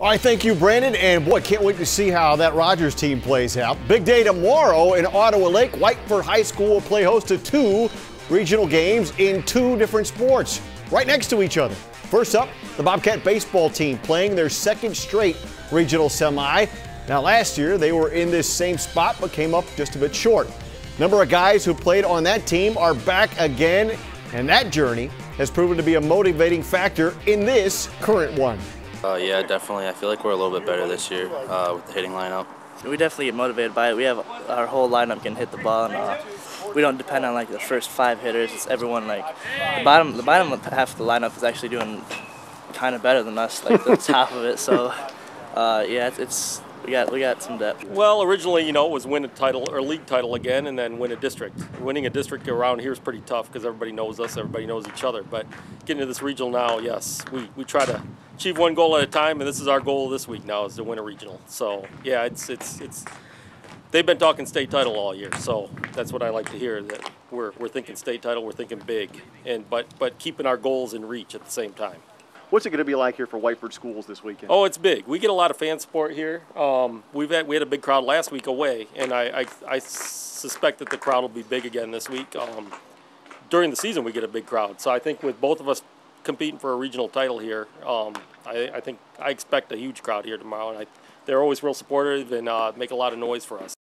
All right, thank you, Brandon. And boy, can't wait to see how that Rogers team plays out. Big day tomorrow in Ottawa Lake. Whiteford High School will play host to two regional games in two different sports right next to each other. First up, the Bobcat baseball team playing their second straight regional semi. Now, last year they were in this same spot but came up just a bit short. Number of guys who played on that team are back again, and that journey has proven to be a motivating factor in this current one. Uh, yeah, definitely. I feel like we're a little bit better this year uh, with the hitting lineup. We definitely get motivated by it. We have our whole lineup can hit the ball, and uh, we don't depend on like the first five hitters. It's everyone like the bottom. The bottom half of the lineup is actually doing kind of better than us, like the top of it. So, uh, yeah, it's, it's we got we got some depth. Well, originally, you know, it was win a title or league title again, and then win a district. Winning a district around here is pretty tough because everybody knows us, everybody knows each other. But getting to this regional now, yes, we, we try to achieve one goal at a time, and this is our goal this week now is to win a regional. So yeah, it's it's it's. They've been talking state title all year, so that's what I like to hear. That we're we're thinking state title, we're thinking big, and but but keeping our goals in reach at the same time. What's it going to be like here for Whiteford schools this weekend? Oh, it's big. We get a lot of fan support here. Um, we've had we had a big crowd last week away, and I, I, I suspect that the crowd will be big again this week. Um, during the season, we get a big crowd, so I think with both of us competing for a regional title here. Um, I, I, think I expect a huge crowd here tomorrow, and I, they're always real supportive and uh, make a lot of noise for us.